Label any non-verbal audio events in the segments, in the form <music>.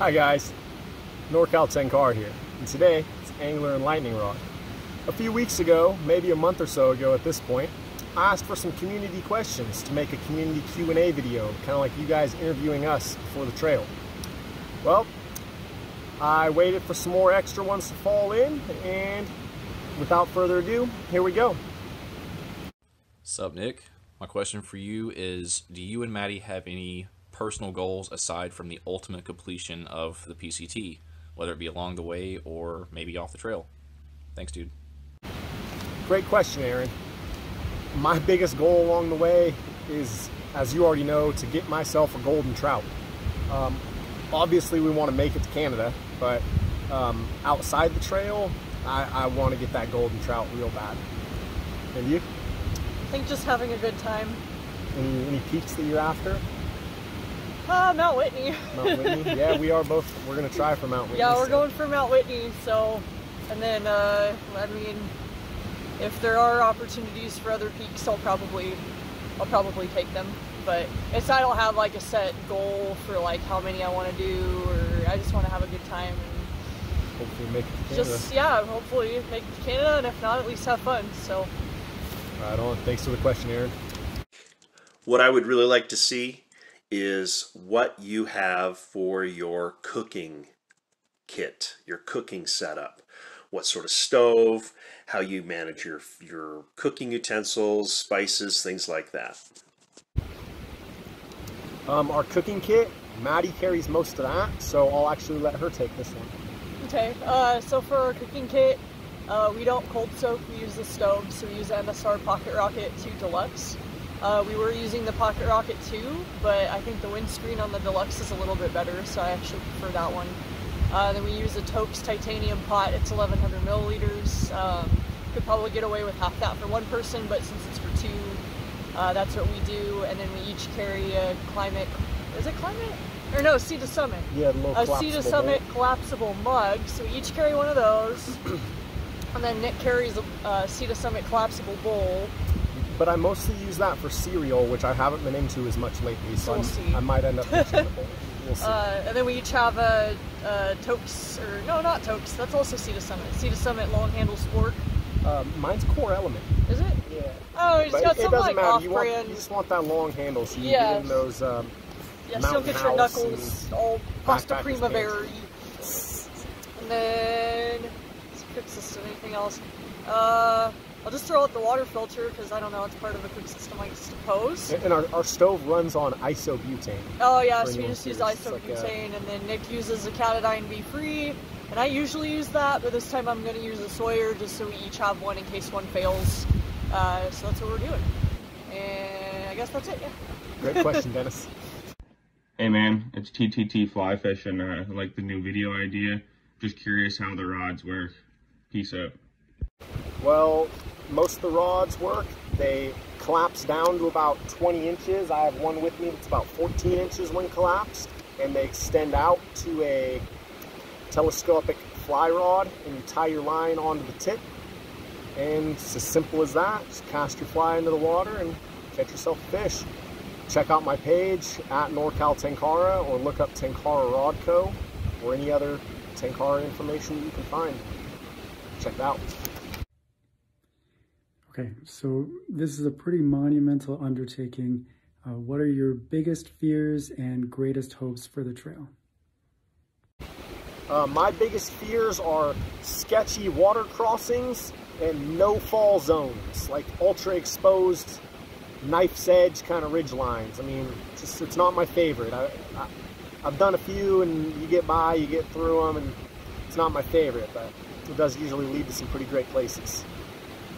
Hi guys, NorCal Tenkara here, and today it's angler and lightning rod. A few weeks ago, maybe a month or so ago at this point, I asked for some community questions to make a community Q&A video, kind of like you guys interviewing us before the trail. Well, I waited for some more extra ones to fall in, and without further ado, here we go. Sup, Nick? My question for you is Do you and Maddie have any personal goals aside from the ultimate completion of the PCT, whether it be along the way or maybe off the trail? Thanks, dude. Great question, Arran. My biggest goal along the way is, as you already know, to get myself a golden trout. Um, obviously, we want to make it to Canada, but um, outside the trail, I, I want to get that golden trout real bad. And you? I think just having a good time. Any, any peaks that you're after? Uh, Mount Whitney. Mount Whitney? <laughs> yeah, we are both. We're going to try for Mount Whitney. Yeah, we're so. going for Mount Whitney, so. And then, uh, I mean, if there are opportunities for other peaks, I'll probably, I'll probably take them. But it's I don't have like a set goal for like how many I want to do, or I just want to have a good time and Hopefully make it to Canada. just yeah, hopefully make it to Canada, and if not, at least have fun. So Right on. Thanks for the question, Arran. What I would really like to see is what you have for your cooking kit, your cooking setup. What sort of stove, how you manage your your cooking utensils, spices, things like that. Um, our cooking kit, Maddie carries most of that, so I'll actually let her take this one. Okay, uh, so for our cooking kit, uh, we don't cold soak, we use the stove, so we use the MSR Pocket Rocket 2 Deluxe. Uh, we were using the Pocket Rocket 2, but I think the windscreen on the Deluxe is a little bit better, so I actually prefer that one. Uh, then we use a Toaks titanium pot, it's 1100 milliliters. Um, could probably get away with half that for one person, but since it's for two, uh, that's what we do. And then we each carry a Climate, is it Climate? Or no, Sea to Summit Yeah, little a Sea to Summit collapsible mug. So we each carry one of those. <clears throat> and then Nick carries a uh, Sea to Summit collapsible bowl. But I mostly use that for cereal, which I haven't been into as much lately, so We'll. I might end up <laughs> mixing the bowl. We'll see. Uh, and then we each have a, a Toaks, or no, not Toaks, that's also Sea to Summit. Sea to Summit long handle sport. Uh, mine's core element. Is it? Yeah. Oh, it's But got it some doesn't like matter. off You, want, brand. you just want that long handle so you Yeah. get in those. Um, Yeah, Mountain get your knuckles all pasta primavera And then, cook system, anything else? Uh, I'll just throw out the water filter because I don't know, it's part of a cook system, I suppose. and our, our stove runs on isobutane. Oh yeah, so we just use curious. It's like a- isobutane, and then Nick uses a Katadyn BeFree, and I usually use that, but this time I'm going to use a Sawyer just so we each have one in case one fails. Uh, so that's what we're doing, and I guess that's it. Yeah. Great question, Dennis. <laughs> Hey man, it's TTT Fly Fishing. Uh, I like the new video idea. Just curious how the rods work. Peace out. Well, most of the rods work. They collapse down to about 20 inches. I have one with me that's about 14 inches when collapsed, and they extend out to a telescopic fly rod, and you tie your line onto the tip. And it's as simple as that. Just cast your fly into the water and catch yourself a fish. Check out my page at NorCal Tenkara or look up Tenkara Rod Co. or any other Tenkara information that you can find. Check it out. Okay, so this is a pretty monumental undertaking. Uh, what are your biggest fears and greatest hopes for the trail? Uh, my biggest fears are sketchy water crossings and no fall zones, like ultra exposed knife's edge kind of ridge lines. I mean, just it's not my favorite. I, I, I've done a few, and you get by, you get through them, and it's not my favorite, but it does usually lead to some pretty great places.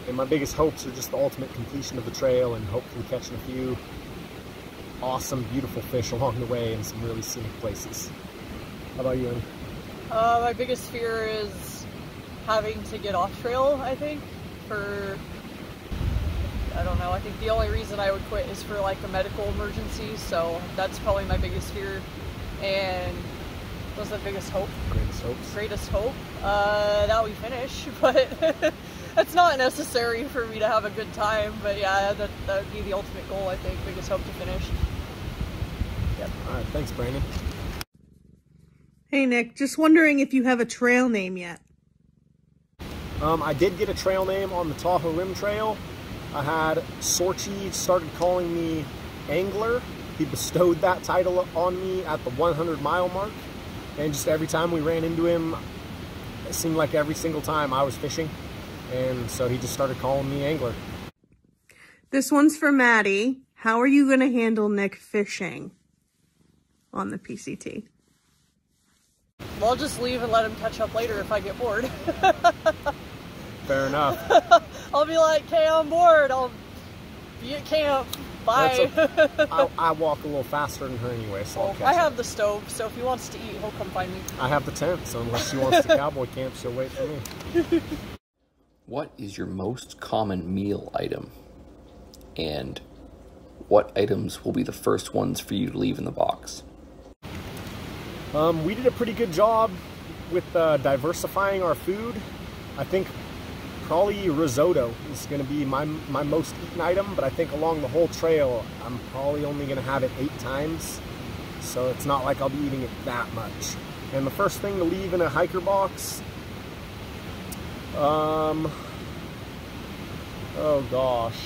And my biggest hopes are just the ultimate completion of the trail and hopefully catching a few awesome, beautiful fish along the way in some really scenic places. How about you? Annie? Uh, my biggest fear is having to get off trail, I think, for I don't know. I think the only reason I would quit is for like a medical emergency, so that's probably my biggest fear. And what's the biggest hope? Greatest hopes. Greatest hope? Uh, that we finish, <laughs> but that's not necessary for me to have a good time. But yeah, that that would be the ultimate goal. I think biggest hope to finish. Yep. All right, thanks, Brandon. Hey Nick, just wondering if you have a trail name yet. Um, I did get a trail name on the Tahoe Rim Trail. I had Sorchi started calling me Angler. He bestowed that title on me at the 100 mile mark. And just every time we ran into him, it seemed like every single time I was fishing. And so he just started calling me Angler. This one's for Maddie. How are you going to handle Nick fishing on the PCT? Well, I'll just leave and let him catch up later if I get bored. <laughs> Fair enough. <laughs> I'll be like, okay, I'm bored. I'll be at camp. Bye. <laughs> I, I walk a little faster than her anyway, so I'll well, catch I her. have the stove, so if he wants to eat, he'll come find me. I have the tent, so unless she wants to cowboy camp, she'll wait for me. What is your most common meal item? And what items will be the first ones for you to leave in the box? Um, we did a pretty good job with uh, diversifying our food. I think probably risotto is going to be my, my most eaten item, but I think along the whole trail, I'm probably only going to have it eight times. So it's not like I'll be eating it that much. And the first thing to leave in a hiker box, um, oh gosh.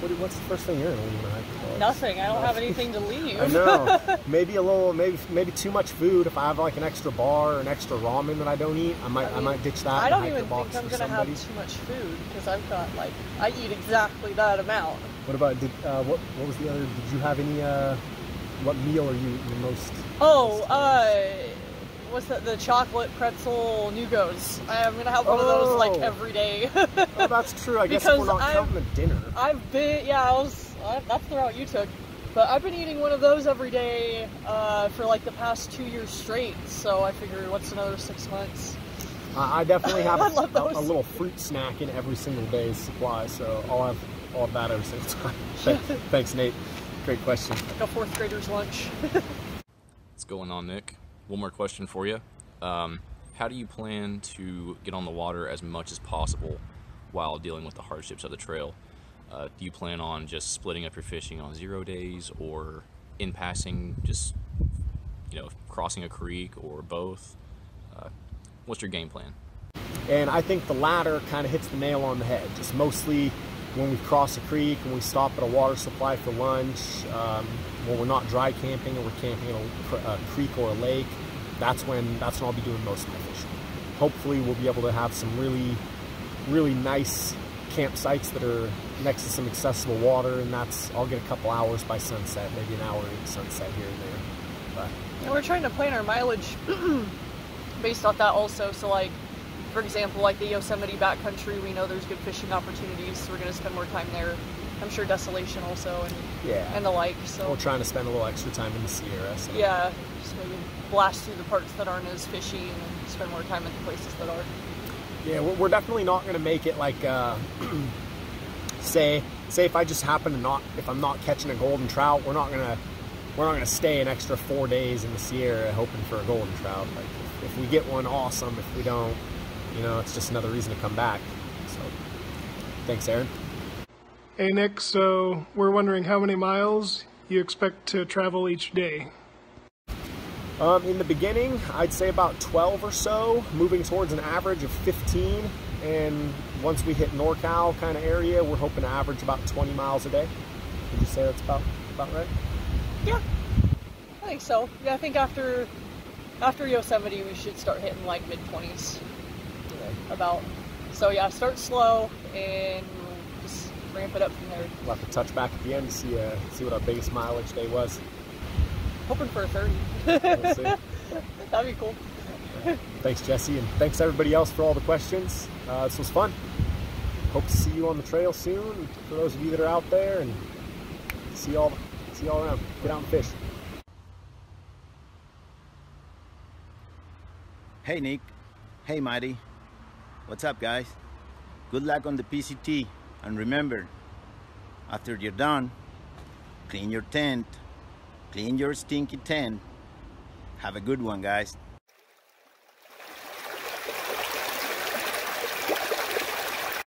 What, what's the first thing you're going to leave? Nothing. I don't have anything to leave. I know. <laughs> maybe a little, maybe maybe too much food. If I have like an extra bar or an extra ramen that I don't eat, I might I, mean, might ditch that. I don't even box think I'm gonna have too much food because I've got like I eat exactly that amount. What about did uh, what what was the other? Did you have any? Uh, what meal are you eating the most? Oh, uh, what's that? The chocolate pretzel Nugos. I'm gonna have one of those like Oh. every day. <laughs> Oh, that's true. I guess Because we're not I'm- counting the dinner. I've been, yeah, I was. I, that's the route you took. But I've been eating one of those every day uh, for like the past two years straight. So I figure, what's another six months? I I definitely <laughs> have I love a, a little fruit snack in every single day's supply, so I'll have I'll have that every single <laughs> time. Thanks, Nate. Great question. Like a fourth grader's lunch. What's going on, Nick? One more question for you. Um, how do you plan to get on the water as much as possible while dealing with the hardships of the trail? Uh, do you plan on just splitting up your fishing on zero days or in passing, just you know, crossing a creek or both? Uh, what's your game plan? And I think the latter kind of hits the nail on the head. Just mostly when we cross a creek and we stop at a water supply for lunch, um, when we're not dry camping and we're camping in a, a creek or a lake, that's when that's when I'll be doing most of my fishing. Hopefully, we'll be able to have some really, really nice campsites that are next to some accessible water, and that's I'll get a couple hours by sunset, maybe an hour in sunset here and there. But And we're trying to plan our mileage <clears throat> based off that also. So like, for example, like the Yosemite backcountry, we know there's good fishing opportunities, so we're gonna spend more time there. I'm sure Desolation also and yeah, and the like. So we're trying to spend a little extra time in the Sierra. So. yeah, just maybe blast through the parts that aren't as fishy and spend more time at the places that are. Yeah, we're, definitely not going to make it like, uh, <clears throat> say, say if I just happen to not, if I'm not catching a golden trout, we're not gonna, we're not gonna stay an extra four days in the Sierra hoping for a golden trout. Like, if, if we get one, awesome. If we don't, you know, it's just another reason to come back. So, thanks, Arran. Hey Nick, so we're wondering how many miles you expect to travel each day. Um, in the beginning, I'd say about 12 or so, moving towards an average of 15. And once we hit NorCal kind of area, we're hoping to average about 20 miles a day. Would you say that's about about right? Yeah, I think so. Yeah, I think after after Yosemite, we should start hitting like mid twenties. About. So yeah, start slow and just ramp it up from there. We'll have to touch back at the end to see uh, see what our biggest mileage day was. Hoping for a thirty. We'll see. <laughs> That'd be cool. thanks, Jesse, and thanks everybody else for all the questions. Uh, this was fun. Hope to see you on the trail soon. For those of you that are out there, and see y'all see y'all around. Get out and fish. Hey Nick. Hey Maddie. What's up guys? Good luck on the PCT and remember, after you're done, clean your tent, clean your stinky tent. Have a good one guys.